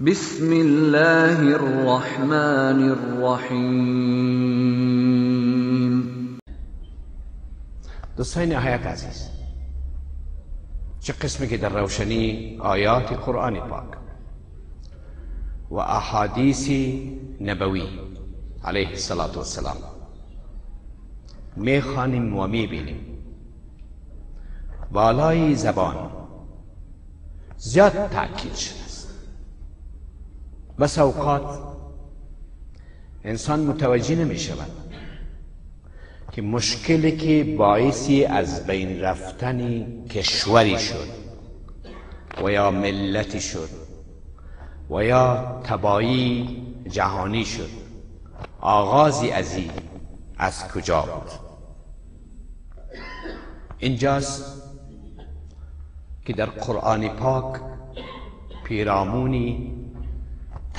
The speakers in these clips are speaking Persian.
بسم الله الرحمن الرحیم دوستای نهایت عزیز چه قسمی که در روشنی آیات قرآن پاک و احادیث نبوی علیه الصلاة والسلام میخوانیم و میبینیم. بالای زبان زیاد تأکید شده. است بس اوقات انسان متوجه نمی شود که مشکلی که باعثی از بین رفتن کشوری شد و یا ملتی شد و یا تبایی جهانی شد. آغازی از این از کجا بود؟ اینجاست که در قرآن پاک پیرامونی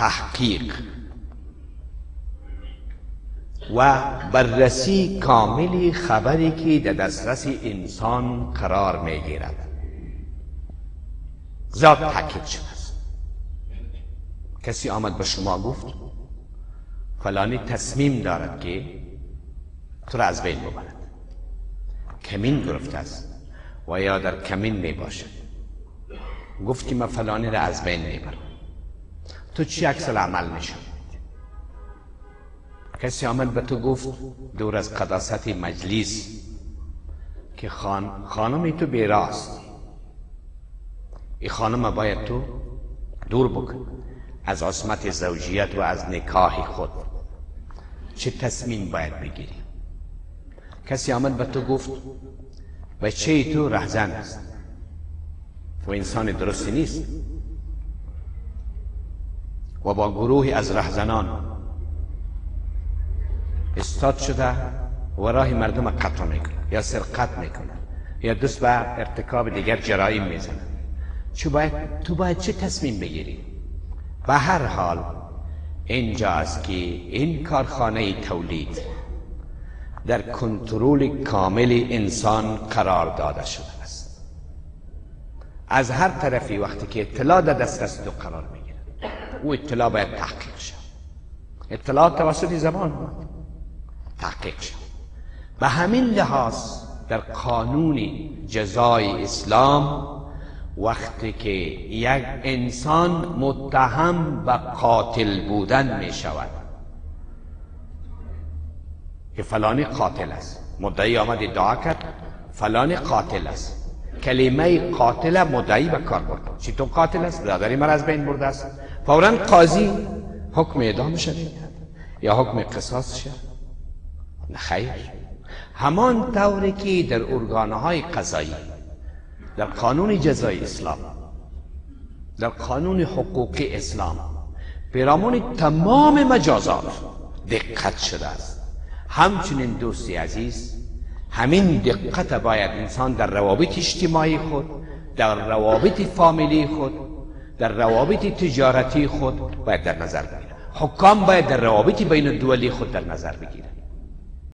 تحقیق و بررسی کاملی خبری که در دسترس انسان قرار می‌گیرد. زیاد تاکید شده است. کسی آمد به شما گفت فلانی تصمیم دارد که تو را از بین ببرد. کمین گرفته است و یا در کمین می باشد گفتی من فلانی را از بین می‌برم. تو چی عکس عمل نشون کسی آمد به تو گفت دور از قداست مجلس که خان خانم تو بیراست. این خانم باید تو دور بکن از عصمت زوجیت و از نکاح خود. چه تصمیم باید بگیری؟ کسی آمد به تو گفت بچه تو رهزن است. و انسان درستی نیست. و با گروهی از رهزنان. استاد شده و راه مردم قطع می‌کنه یا سرقت می‌کنه یا دوست به ارتکاب دیگر جرایم می‌زنه. چو باید تو باید چه تصمیم بگیری؟ به هر حال اینجاست که این کارخانه تولید در کنترل کامل انسان قرار داده شده است. از هر طرفی وقتی که اطلاع در دسترس تو قرار می‌گیره او اطلاع باید تحقیق شد اطلاع توسط زبان تحقیق شد به همین لحاظ در قانون جزای اسلام وقتی که یک انسان متهم به قاتل بودن می شود که فلانی قاتل است. مدعی آمد ادعا کرد فلانی قاتل است. کلمه قاتل مدعی به کار برد. چی تو قاتل است؟ برادری من از بین برده است. فورا قاضی حکم اعدام شد. یا حکم قصاص شد. نه خیر. همان طوری که در ارگانهای قضایی در قانون جزای اسلام در قانون حقوق اسلام پیرامون تمام مجازات دقت شده است. همچنین دوستی عزیز همین دقت باید انسان در روابط اجتماعی خود در روابط فامیلی خود در روابط تجارتی خود باید در نظر بگیرد. حکام باید در روابط بین الدولی خود در نظر بگیرد.